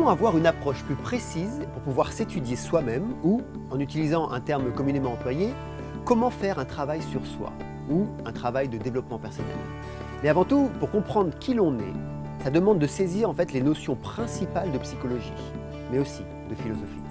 comment avoir une approche plus précise pour pouvoir s'étudier soi-même ou, en utilisant un terme communément employé, comment faire un travail sur soi ou un travail de développement personnel. Mais avant tout, pour comprendre qui l'on est, ça demande de saisir en fait les notions principales de psychologie, mais aussi de philosophie.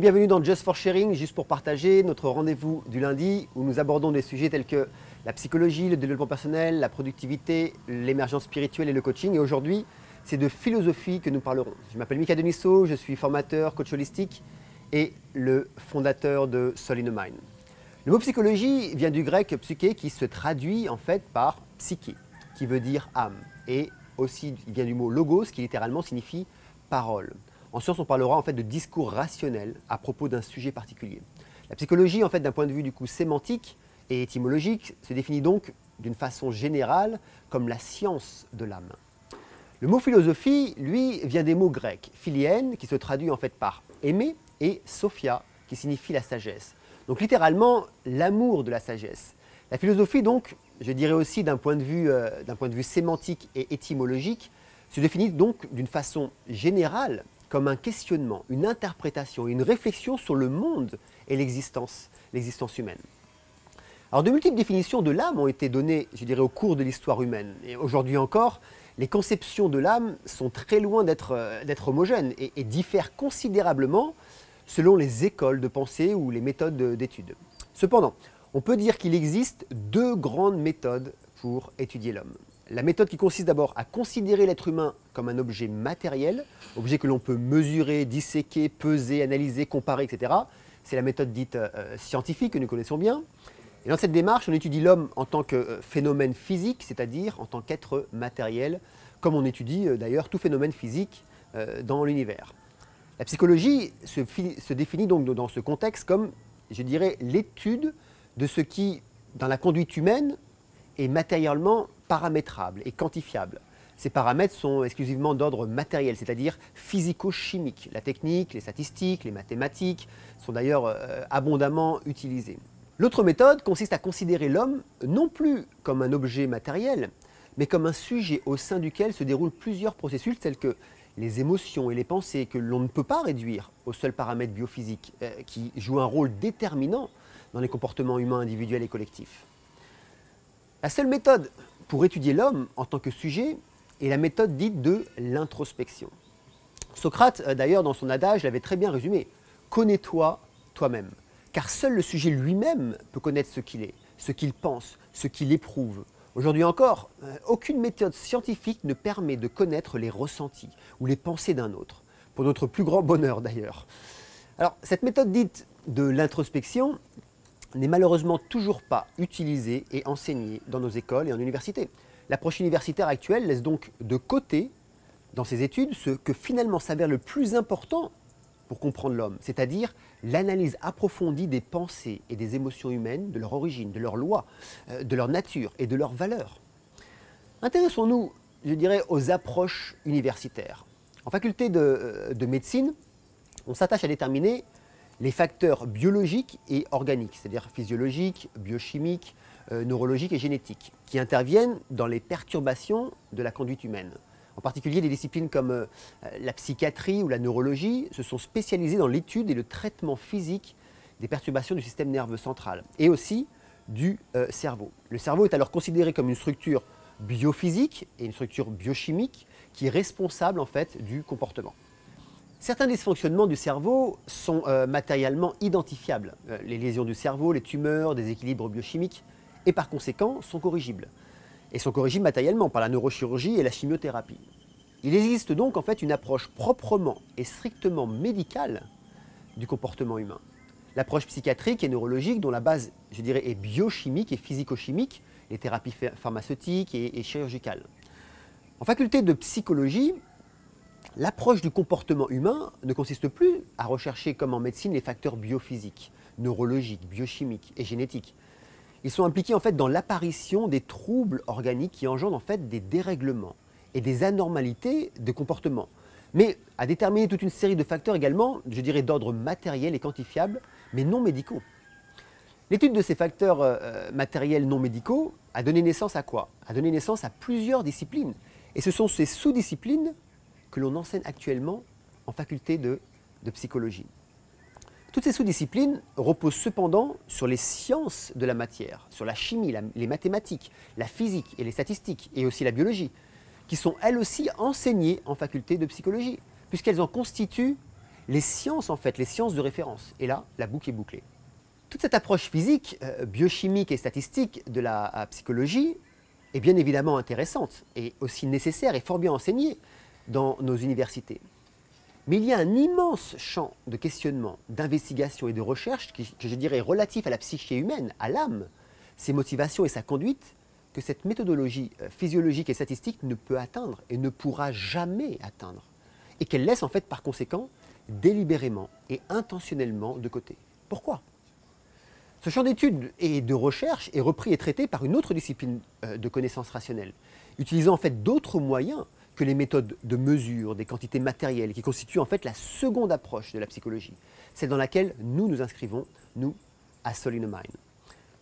Bienvenue dans Just for Sharing, juste pour partager notre rendez-vous du lundi où nous abordons des sujets tels que la psychologie, le développement personnel, la productivité, l'émergence spirituelle et le coaching. Et aujourd'hui, c'est de philosophie que nous parlerons. Je m'appelle Mika Denisso, je suis formateur, coach holistique et le fondateur de Soul in Mind. Le mot psychologie vient du grec psyché qui se traduit en fait par psyché, qui veut dire âme. Et aussi, il vient du mot logos qui littéralement signifie parole. En science, on parlera en fait de discours rationnel à propos d'un sujet particulier. La psychologie, en fait, d'un point de vue du coup sémantique et étymologique, se définit donc d'une façon générale comme la science de l'âme. Le mot philosophie, lui, vient des mots grecs, philienne, qui se traduit en fait par aimer, et sophia, qui signifie la sagesse. Donc littéralement, l'amour de la sagesse. La philosophie, donc, je dirais aussi d'un point, euh, point de vue sémantique et étymologique, se définit donc d'une façon générale comme un questionnement, une interprétation, une réflexion sur le monde et l'existence, humaine. Alors de multiples définitions de l'âme ont été données, je dirais, au cours de l'histoire humaine. Et aujourd'hui encore, les conceptions de l'âme sont très loin d'être, euh, homogènes et, et, diffèrent considérablement selon les écoles de pensée ou les méthodes d'étude. Cependant, on peut dire qu'il existe deux grandes méthodes pour étudier l'homme. La méthode qui consiste d'abord à considérer l'être humain comme un objet matériel, objet que l'on peut mesurer, disséquer, peser, analyser, comparer, etc. C'est la méthode dite euh, scientifique que nous connaissons bien. Et dans cette démarche, on étudie l'homme en tant que euh, phénomène physique, c'est-à-dire en tant qu'être matériel, comme on étudie euh, d'ailleurs tout phénomène physique dans l'univers. La psychologie se, définit donc dans ce contexte comme, je dirais, l'étude de ce qui, dans la conduite humaine, est matériellement paramétrables et quantifiables. Ces paramètres sont exclusivement d'ordre matériel, c'est-à-dire physico-chimique. La technique, les statistiques, les mathématiques sont d'ailleurs euh, abondamment utilisées. L'autre méthode consiste à considérer l'homme non plus comme un objet matériel, mais comme un sujet au sein duquel se déroulent plusieurs processus tels que les émotions et les pensées que l'on ne peut pas réduire aux seuls paramètres biophysiques euh, qui jouent un rôle déterminant dans les comportements humains individuels et collectifs. La seule méthode pour étudier l'homme en tant que sujet est la méthode dite de l'introspection. Socrate, euh, d'ailleurs, dans son adage, l'avait très bien résumé. Connais-toi toi-même. Car seul le sujet lui-même peut connaître ce qu'il est, ce qu'il pense, ce qu'il éprouve. Aujourd'hui encore, euh, aucune méthode scientifique ne permet de connaître les ressentis ou les pensées d'un autre, pour notre plus grand bonheur d'ailleurs. Alors, cette méthode dite de l'introspection n'est malheureusement toujours pas utilisé et enseigné dans nos écoles et en université. L'approche universitaire actuelle laisse donc de côté, dans ses études, ce que finalement s'avère le plus important pour comprendre l'homme, c'est-à-dire l'analyse approfondie des pensées et des émotions humaines, de leur origine, de leur loi, euh, de leur nature et de leurs valeurs. Intéressons-nous, je dirais, aux approches universitaires. En faculté de, euh, de médecine, on s'attache à déterminer les facteurs biologiques et organiques, c'est-à-dire physiologiques, biochimiques, euh, neurologiques et génétiques, qui interviennent dans les perturbations de la conduite humaine. En particulier, des disciplines comme euh, la psychiatrie ou la neurologie se sont spécialisées dans l'étude et le traitement physique des perturbations du système nerveux central et aussi du euh, cerveau. Le cerveau est alors considéré comme une structure biophysique et une structure biochimique qui est responsable en fait du comportement. Certains dysfonctionnements du cerveau sont euh, matériellement identifiables. Euh, les lésions du cerveau, les tumeurs, des équilibres biochimiques, et par conséquent sont corrigibles. Et sont corrigibles matériellement par la neurochirurgie et la chimiothérapie. Il existe donc en fait une approche proprement et strictement médicale du comportement humain. L'approche psychiatrique et neurologique dont la base, je dirais, est biochimique et physico-chimique, les thérapies pharmaceutiques et chirurgicales. En faculté de psychologie, L'approche du comportement humain ne consiste plus à rechercher, comme en médecine, les facteurs biophysiques, neurologiques, biochimiques et génétiques. Ils sont impliqués en fait dans l'apparition des troubles organiques qui engendrent en fait des dérèglements et des anormalités de comportement, mais à déterminer toute une série de facteurs également, je dirais d'ordre matériel et quantifiable, mais non médicaux. L'étude de ces facteurs euh, euh, matériels non médicaux a donné naissance à quoi? A donné naissance à plusieurs disciplines. Et ce sont ces sous-disciplines que l'on enseigne actuellement en faculté de, psychologie. Toutes ces sous-disciplines reposent cependant sur les sciences de la matière, sur la chimie, les mathématiques, la physique et les statistiques, et aussi la biologie, qui sont elles aussi enseignées en faculté de psychologie, puisqu'elles en constituent les sciences en fait, les sciences de référence. Et là, la boucle est bouclée. Toute cette approche physique, euh, biochimique et statistique de la psychologie est bien évidemment intéressante et aussi nécessaire et fort bien enseignée dans nos universités. Mais il y a un immense champ de questionnement, d'investigation et de recherche qui, que je dirais relatif à la psyché humaine, à l'âme, ses motivations et sa conduite, que cette méthodologie euh, physiologique et statistique ne peut atteindre et ne pourra jamais atteindre. Et qu'elle laisse en fait par conséquent délibérément et intentionnellement de côté. Pourquoi? Ce champ d'études et de recherche est repris et traité par une autre discipline euh, de connaissances rationnelles, utilisant en fait d'autres moyens que les méthodes de mesure des quantités matérielles, qui constituent en fait la seconde approche de la psychologie, celle dans laquelle nous nous inscrivons, nous, à Soul.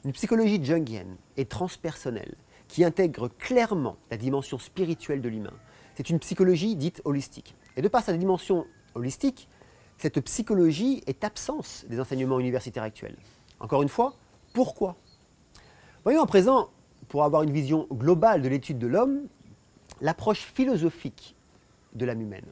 Une psychologie jungienne et transpersonnelle qui intègre clairement la dimension spirituelle de l'humain. C'est une psychologie dite holistique. Et de par sa dimension holistique, cette psychologie est absence des enseignements universitaires actuels. Encore une fois, pourquoi? Voyons à présent, pour avoir une vision globale de l'étude de l'homme, l'approche philosophique de l'âme humaine.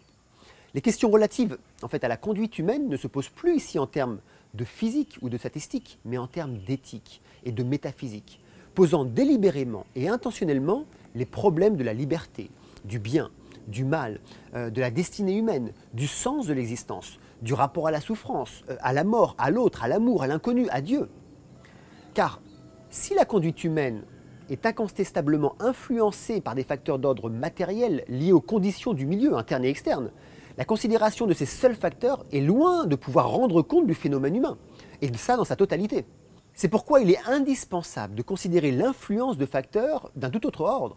Les questions relatives en fait, à la conduite humaine ne se posent plus ici en termes de physique ou de statistique, mais en termes d'éthique et de métaphysique, posant délibérément et intentionnellement les problèmes de la liberté, du bien, du mal, euh, de la destinée humaine, du sens de l'existence, du rapport à la souffrance, euh, à la mort, à l'autre, à l'amour, à l'inconnu, à Dieu. Car si la conduite humaine est incontestablement influencée par des facteurs d'ordre matériel liés aux conditions du milieu interne et externe, la considération de ces seuls facteurs est loin de pouvoir rendre compte du phénomène humain, et de ça dans sa totalité. C'est pourquoi il est indispensable de considérer l'influence de facteurs d'un tout autre ordre,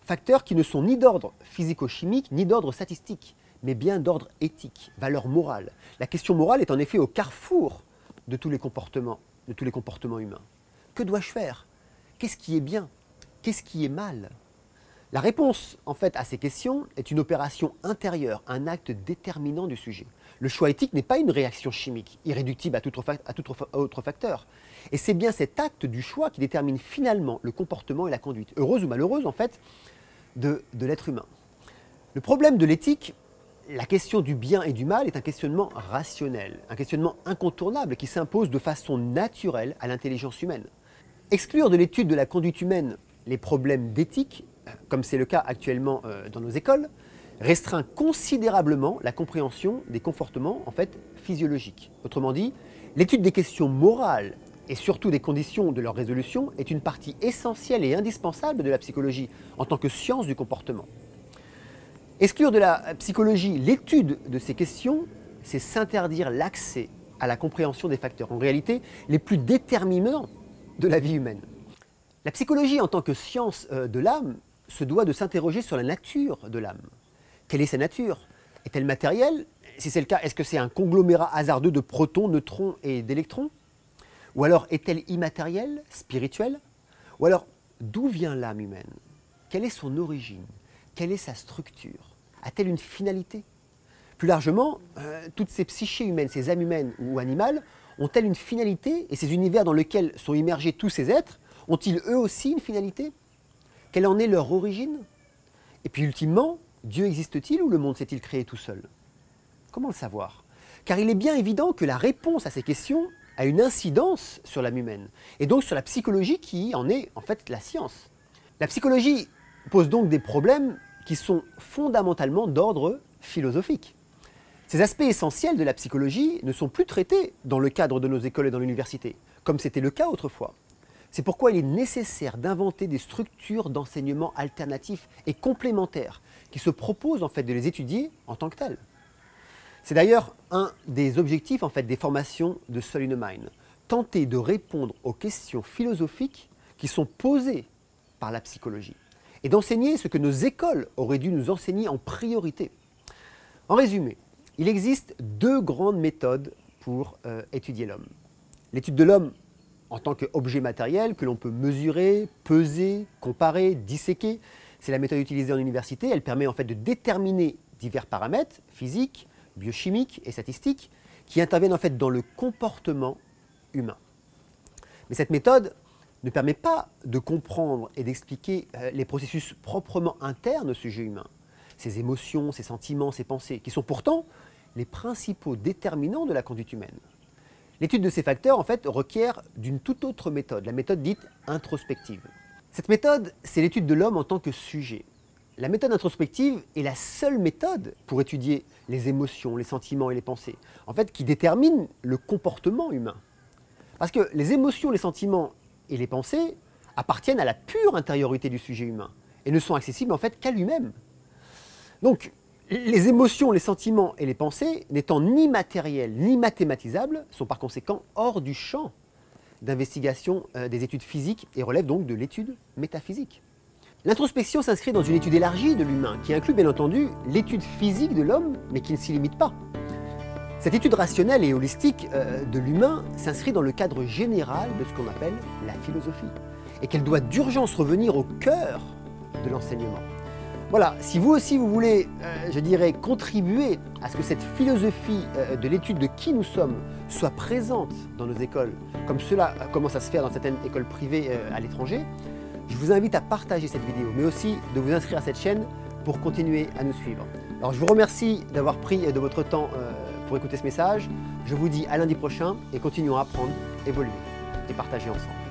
facteurs qui ne sont ni d'ordre physico-chimique ni d'ordre statistique, mais bien d'ordre éthique, valeur morale. La question morale est en effet au carrefour de tous les comportements, de tous les comportements humains. Que dois-je faire? Qu'est-ce qui est bien? Qu'est-ce qui est mal? La réponse, en fait, à ces questions est une opération intérieure, un acte déterminant du sujet. Le choix éthique n'est pas une réaction chimique, irréductible à tout, autre facteur. Et c'est bien cet acte du choix qui détermine finalement le comportement et la conduite, heureuse ou malheureuse en fait, de l'être humain. Le problème de l'éthique, la question du bien et du mal est un questionnement rationnel, un questionnement incontournable qui s'impose de façon naturelle à l'intelligence humaine. Exclure de l'étude de la conduite humaine les problèmes d'éthique, comme c'est le cas actuellement euh, dans nos écoles, restreint considérablement la compréhension des comportements en fait physiologiques. Autrement dit, l'étude des questions morales et surtout des conditions de leur résolution est une partie essentielle et indispensable de la psychologie en tant que science du comportement. Exclure de la psychologie l'étude de ces questions, c'est s'interdire l'accès à la compréhension des facteurs, en réalité, les plus déterminants de la vie humaine. La psychologie, en tant que science euh, de l'âme, se doit de s'interroger sur la nature de l'âme. Quelle est sa nature? Est-elle matérielle? Si c'est le cas, est-ce que c'est un conglomérat hasardeux de protons, neutrons et d'électrons? Ou alors est-elle immatérielle, spirituelle? Ou alors, d'où vient l'âme humaine? Quelle est son origine? Quelle est sa structure? A-t-elle une finalité? Plus largement, euh, toutes ces psychés humaines, ces âmes humaines ou animales, ont-elles une finalité Et ces univers dans lesquels sont immergés tous ces êtres, ont-ils eux aussi une finalité? Quelle en est leur origine? Et puis ultimement, Dieu existe-t-il ou le monde s'est-il créé tout seul? Comment le savoir? Car il est bien évident que la réponse à ces questions a une incidence sur l'âme humaine, et donc sur la psychologie qui en est en fait la science. La psychologie pose donc des problèmes qui sont fondamentalement d'ordre philosophique. Ces aspects essentiels de la psychologie ne sont plus traités dans le cadre de nos écoles et dans l'université, comme c'était le cas autrefois. C'est pourquoi il est nécessaire d'inventer des structures d'enseignement alternatifs et complémentaires qui se proposent en fait de les étudier en tant que telles. C'est d'ailleurs un des objectifs en fait des formations de Soul in Mind, tenter de répondre aux questions philosophiques qui sont posées par la psychologie et d'enseigner ce que nos écoles auraient dû nous enseigner en priorité. En résumé, il existe deux grandes méthodes pour euh, étudier l'homme. L'étude de l'homme en tant qu'objet matériel que l'on peut mesurer, peser, comparer, disséquer. C'est la méthode utilisée en université. Elle permet en fait de déterminer divers paramètres physiques, biochimiques et statistiques qui interviennent en fait dans le comportement humain. Mais cette méthode ne permet pas de comprendre et d'expliquer euh, les processus proprement internes au sujet humain, ses émotions, ses sentiments, ses pensées, qui sont pourtant les principaux déterminants de la conduite humaine. L'étude de ces facteurs, en fait, requiert d'une toute autre méthode, la méthode dite introspective. Cette méthode, c'est l'étude de l'homme en tant que sujet. La méthode introspective est la seule méthode pour étudier les émotions, les sentiments et les pensées, en fait, qui déterminent le comportement humain. Parce que les émotions, les sentiments et les pensées appartiennent à la pure intériorité du sujet humain et ne sont accessibles en fait qu'à lui-même. Donc, les émotions, les sentiments et les pensées, n'étant ni matériels ni mathématisables, sont par conséquent hors du champ d'investigation euh, des études physiques et relèvent donc de l'étude métaphysique. L'introspection s'inscrit dans une étude élargie de l'humain, qui inclut bien entendu l'étude physique de l'homme, mais qui ne s'y limite pas. Cette étude rationnelle et holistique euh, de l'humain s'inscrit dans le cadre général de ce qu'on appelle la philosophie, et qu'elle doit d'urgence revenir au cœur de l'enseignement. Voilà, si vous aussi vous voulez, euh, je dirais, contribuer à ce que cette philosophie euh, de l'étude de qui nous sommes soit présente dans nos écoles, comme cela commence à se faire dans certaines écoles privées euh, à l'étranger, je vous invite à partager cette vidéo, mais aussi de vous inscrire à cette chaîne pour continuer à nous suivre. Alors je vous remercie d'avoir pris de votre temps pour écouter ce message. Je vous dis à lundi prochain et continuons à apprendre, évoluer et partager ensemble.